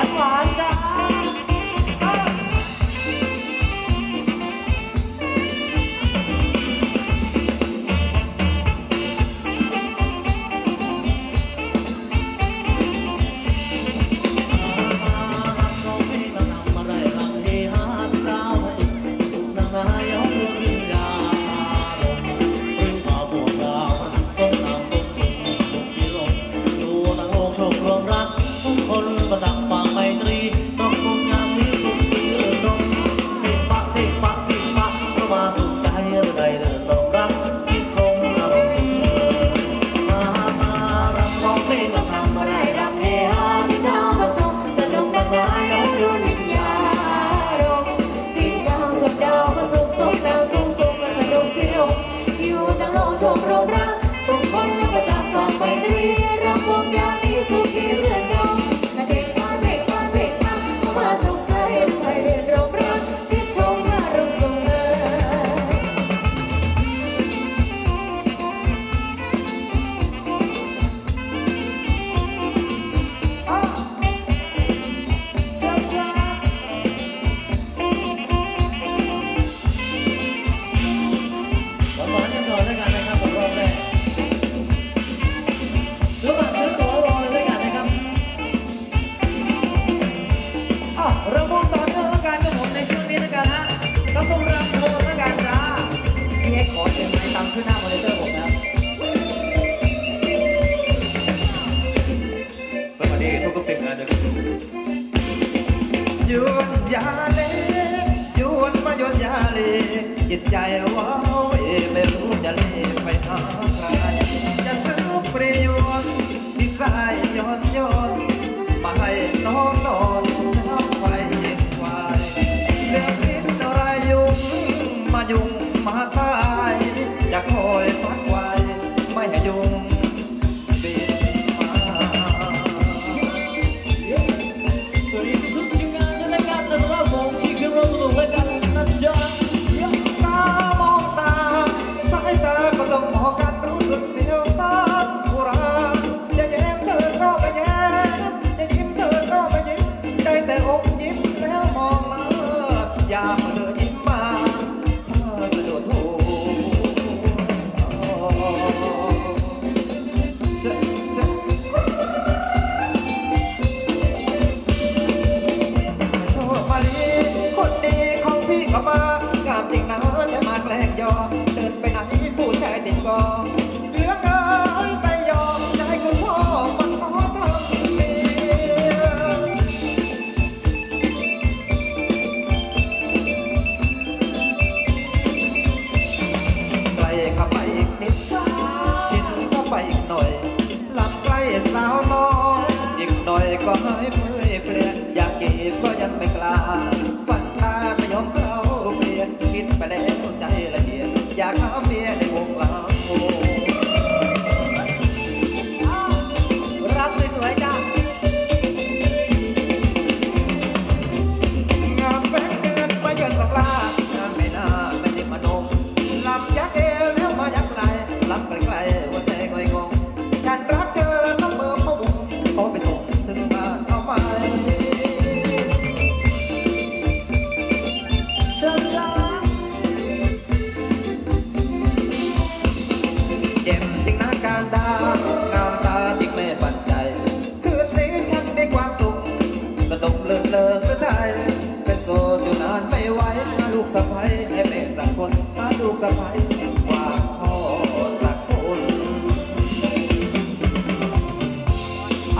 Vai, vai. عمري พี่เอ็ขอเต็มไม้ตามขึ้นหน้ามอนิเตอร์ผมนะสวัสดีทุกคนเป็งานด็กยวนยาเลหยวนมายวนยาเลจิตใจว้าวเอไม่รู้จะเลไปหาใคร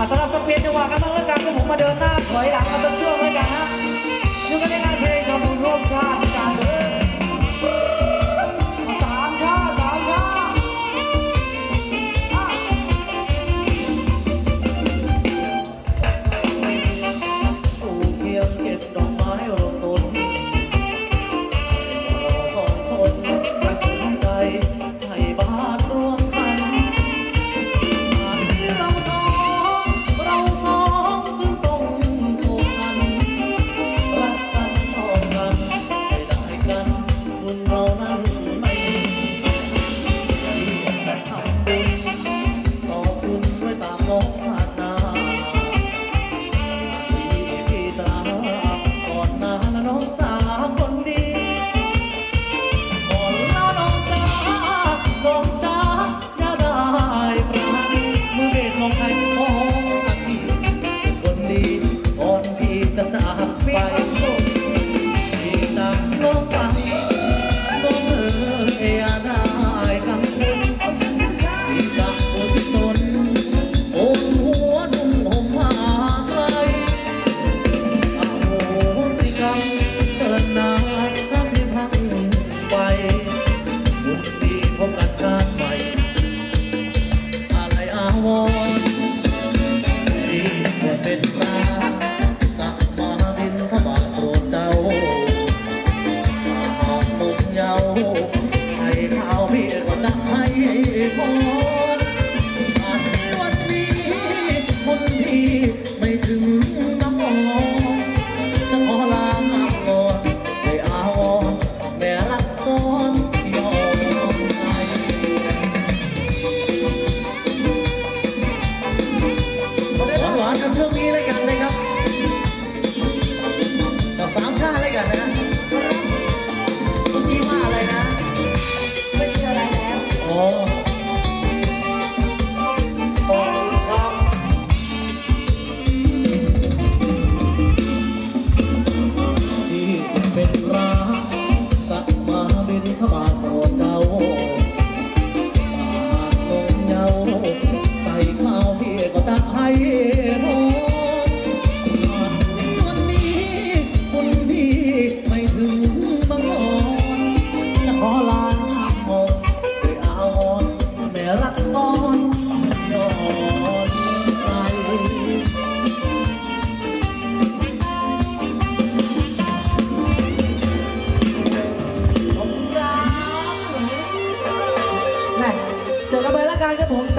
อาสำหรับต้งเปลี่ยนจังหวะกันต้องแลิกการพวกผมมาเดินหน้าถอยหลังมาต้องช่องแล้วกันฮะยุ่กันในงานเพลงทำบุญร่วมชาติการ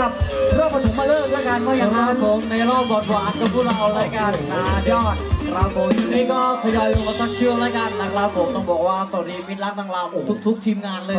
กันครับผมกับรอบปฐมมาเลิกษ์แล้วกันว่าอย่างคนั้รันบผมในรอบบอดหวานกับพวกเรารายการนายอดครับผมช่วงนี้ก็ทยอยลงมาสักช่วงรายการนะครับผมต้องบอกว่าสวัสดีมิตรรักนางรำทุก ๆ ทีมงานเลย